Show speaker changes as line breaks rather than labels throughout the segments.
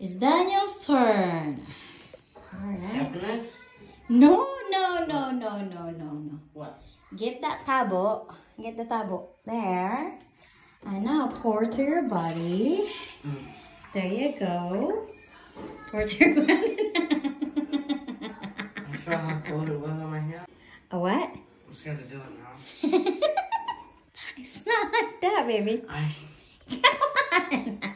It's Daniel's turn. All right. No, no, no, no, no, no, no.
What?
Get that tabo. Get the tabo. There. And now pour to your body.
Mm.
There you go. Pour to your body.
I'm sure how cold it was on my hair.
A what?
I'm scared to do it now.
it's not like that, baby.
I.
Come on.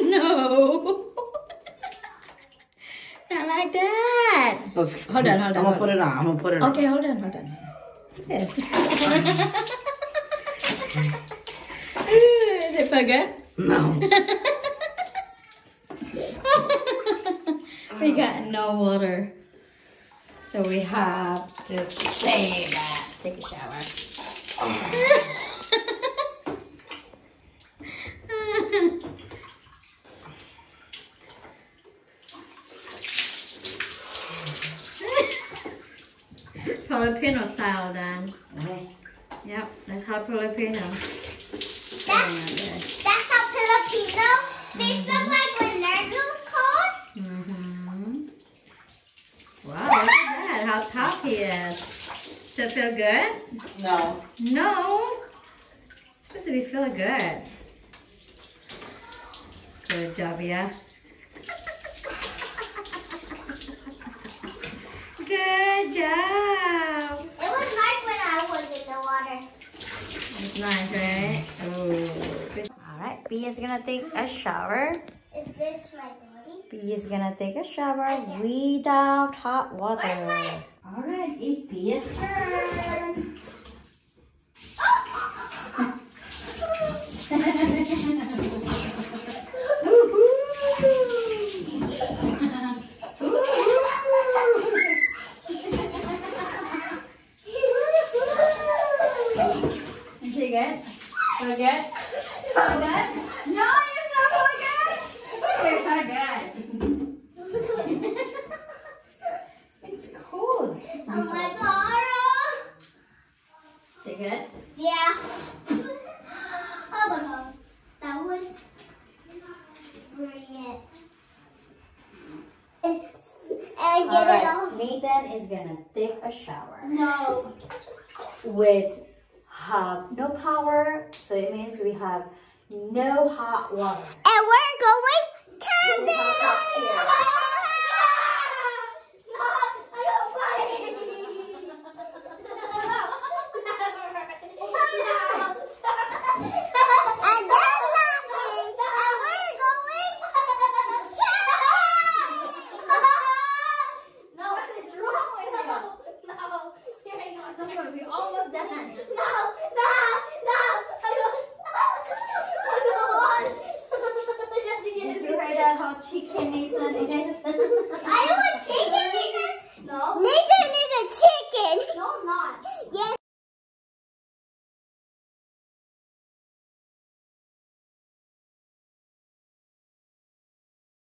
no. Not like that.
Let's,
Hold on, hold on,
I'm gonna put it on. I'm gonna put it on.
Okay, hold on, hold on, hold on. Yes. Is it for good?
No.
we got no water. So we have to save that. Take a shower. Filipino style then. Yep, that's how Filipino.
That's, that's how Filipino face look like when their girls cold.
Mm-hmm. Wow, look at that, how tough he is. Does it feel good?
No.
No. It's supposed to be feeling good. Good job, yeah. Good job.
It was nice when I was in the water.
It's nice, right? Oh. All right, B is gonna take a shower.
Is this my body?
B is gonna take a shower without hot water. All right, it's B's turn. Is he good? So good? So good? No, you're so good. You're so good. it's cold.
Oh my god.
Is it good?
Yeah. Oh my god. That was brilliant. And, and
All
get it
right,
all.
Nathan is gonna take a shower
No.
with have no power, so it means we have no hot water.
And we're going
We have hot
camping.
Chicken Nathan and then